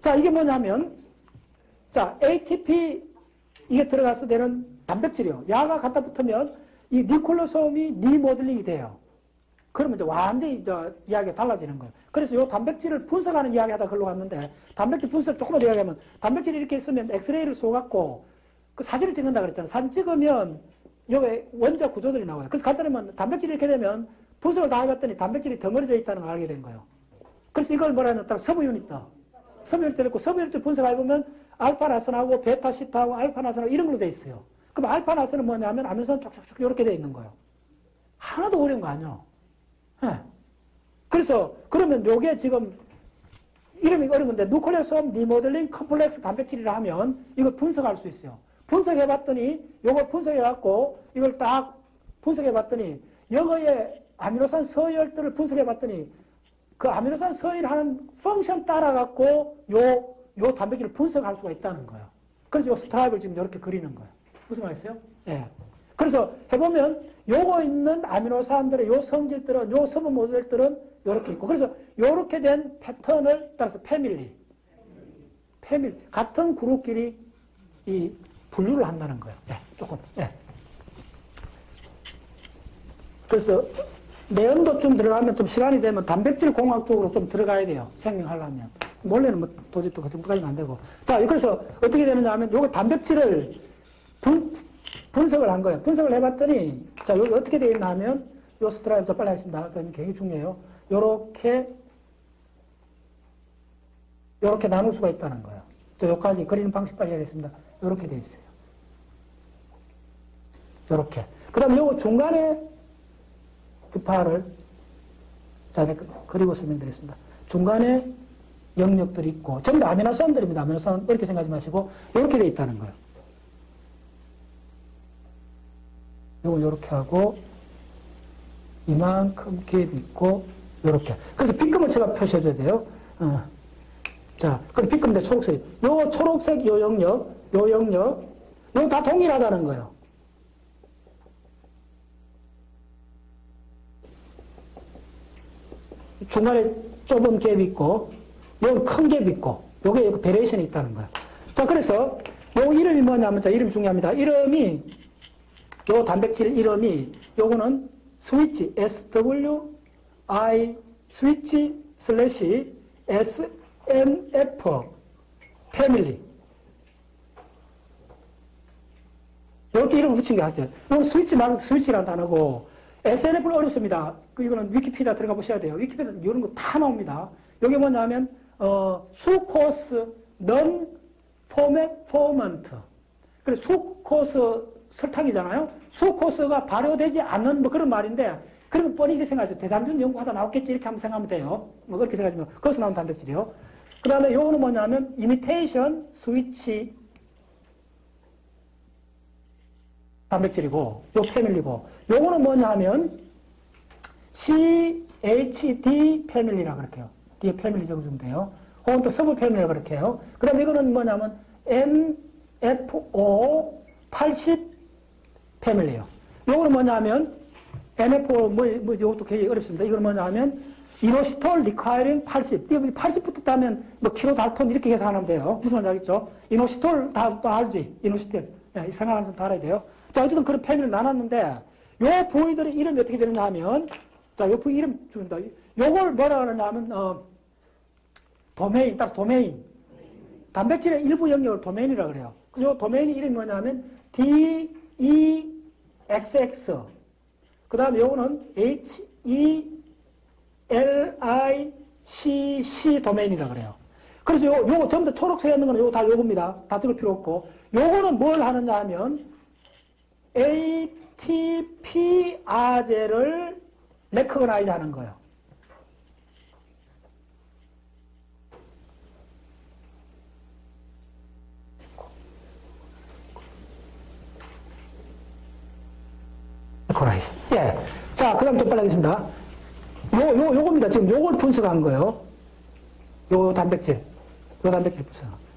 자, 이게 뭐냐면, 자, ATP, 이게 들어가서 되는 단백질이요. 야가 갖다 붙으면 이 니콜로솜이 니모델링이 돼요. 그러면 이제 완전히 저 이야기가 달라지는 거예요. 그래서 요 단백질을 분석하는 이야기 하다 글로 갔는데, 단백질 분석 조금만 더 이야기하면, 단백질이 이렇게 있으면 엑스레이를 쏘갖고, 그 사진을 찍는다 그랬잖아요. 사진 찍으면, 여기 원자 구조들이 나와요. 그래서 간단하면, 단백질이 이렇게 되면, 분석을 다 해봤더니 단백질이 덩어리져 있다는 걸 알게 된 거예요. 그래서 이걸 뭐라 하냐, 딱 subunit 다. 유닛 있고, subunit 분석해 보면, 알파 나선하고 베타 sheet하고 알파 나선하고 이런 걸로 돼 있어요. 그럼 알파 나선은 뭐냐면, 나선 쭉쭉쭉 이렇게 돼 있는 거예요. 하나도 어려운 거 아니야. 예. 그래서 그러면 요게 지금 이름이 어려운 건데 nucleosome remodeling complex 단백질이라 하면 이걸 분석할 수 있어요. 분석해 봤더니 요걸 분석해 갖고 이걸 딱 분석해 봤더니 여거의 아미노산 서열들을 분석해 봤더니 그 아미노산 서열하는 펑션 따라 갖고 요 요 단백질을 분석할 수가 있다는 거예요. 그래서 요 스트라이브를 지금 이렇게 그리는 거예요. 무슨 말이세요? 예. 그래서 해보면 요거 있는 아미노산들의 요 성질들은 요 서브 모델들은 요렇게 있고 그래서 요렇게 된 패턴을 따라서 패밀리 패밀리 같은 그룹끼리 이 분류를 한다는 거예요. 네, 조금. 네. 그래서 내연도 좀 들어가면 좀 시간이 되면 단백질 공학 쪽으로 좀 들어가야 돼요. 생명하려면. 원래는 뭐 도저히 또그 정도까지는 안 되고. 자, 그래서 어떻게 되느냐 하면 요거 단백질을 분, 분석을 한 거예요. 분석을 해봤더니, 자, 여기 어떻게 되어 있나 하면, 요 스트라이브 더 빨리 하겠습니다. 저 굉장히 중요해요. 요렇게, 요렇게 나눌 수가 있다는 거예요. 저 여기까지 그리는 방식 빨리 하겠습니다. 요렇게 되어 있어요. 요렇게. 그 다음에 요 중간에 그 파를, 자, 네, 그리고 설명드리겠습니다. 중간에 영역들이 있고, 전부 다 아미노산들입니다. 아미노산, 이렇게 생각하지 마시고, 요렇게 되어 있다는 거예요. 요걸 요렇게 하고 이만큼 갭이 있고 요렇게 그래서 B금을 제가 표시해줘야 돼요 어. 자 그럼 B금 대 초록색 요 초록색 요 영역 요 영역 요 다 동일하다는 거예요 중간에 좁은 갭이 있고 여기 큰 갭이 있고 요게 베레이션이 있다는 거예요 자 그래서 요 이름이 뭐냐면 자 이름 중요합니다. 이름이 요 단백질 이름이 요거는 switch SWI switch slash SNF family. 이렇게 이름 붙인 게 같아요. 요 스위치 말고 switch라는 단어고 SNF는 어렵습니다. 그 이거는 위키피디아 들어가 보셔야 돼요. 위키피디아 이런 거 다 나옵니다. 여기 뭐냐면 어, sucrose non ferment ferment 그래서 sucrose 설탕이잖아요. sucrose가 발효되지 않는 뭐 그런 말인데 그러면 뻔히 이렇게 생각하세요. 대장균 연구하다 나왔겠지 이렇게 한번 생각하면 돼요. 뭐 그렇게 생각하시면 거기서 나온 단백질이요. 그 다음에 요거는 뭐냐면 imitation switch 단백질이고 요 family고 요거는 뭐냐 하면 CHD family라 그렇게요. 뒤에 family 적어주면 돼요. 혹은 또 subfamily라 그렇게 해요. 그 다음에 이거는 뭐냐면 INO 80 family예요. 요거는 뭐냐면 INO 뭐, 뭐 이것도 굉장히 어렵습니다. 이거는 뭐냐면 inositol requiring 80. 80 붙었다면 뭐 kilodalton 이렇게 계산하면 돼요. 무슨 말인지 알겠죠? 이노시톨 다, 다 알지? 이노시톨. 예, 생각하는 사람 다 알아야 돼요. 자, 어쨌든 그런 family를 나눴는데 요 부위들의 이름이 어떻게 되느냐 하면 자, 요 부위 이름 준다. 요걸 뭐라 그러냐 하면 어, 도메인, 딱 도메인. 단백질의 일부 영역을 도메인이라 그래요. 요 도메인 이름이 뭐냐면 D, E, XX. 그 다음에 요거는 H, E, L, I, C, C 도메인이라 그래요. 그래서 요, 요거 전부 다 초록색에 있는 거는 요거 다 요겁니다. 다 적을 필요 없고. 요거는 뭘 하느냐 하면 ATPase를 recognize 하는 거예요. recognize. 예. 자, 그 다음 좀 빨리 하겠습니다. 요, 요, 요겁니다. 지금 요걸 분석한 거예요. 요 단백질. 요 단백질 분석.